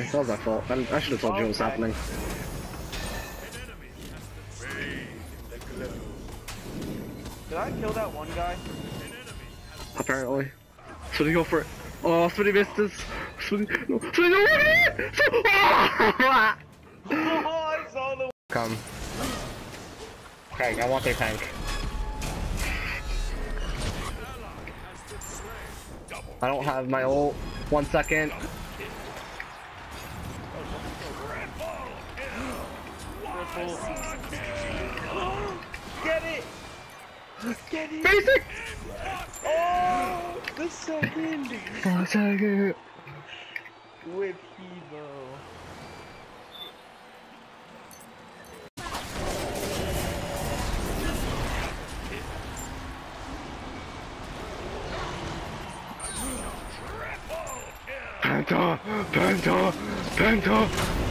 actually. That was my fault. I, I should have told you what was happening. Did I kill that one guy? Apparently. So they go for it. Oh, Smitty missed this. Smitty, no, no, no, no, no. Oh, I saw the. Come. Craig, I want their tank. I don't have my ult. One second. Get it! Get it! Basic! Oh, the second One second. with Evo. Penta! Penta! Penta!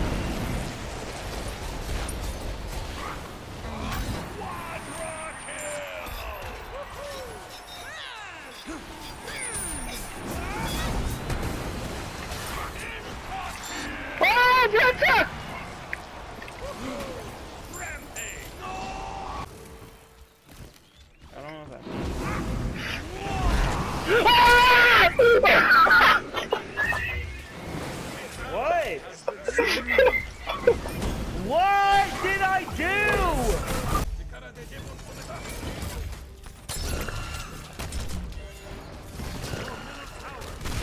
What? what did I do?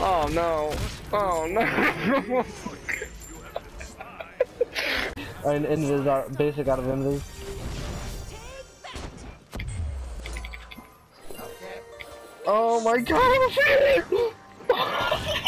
Oh no! Oh no! And invis are basic out of invis. Oh my god!